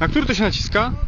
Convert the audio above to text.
Na który to się naciska?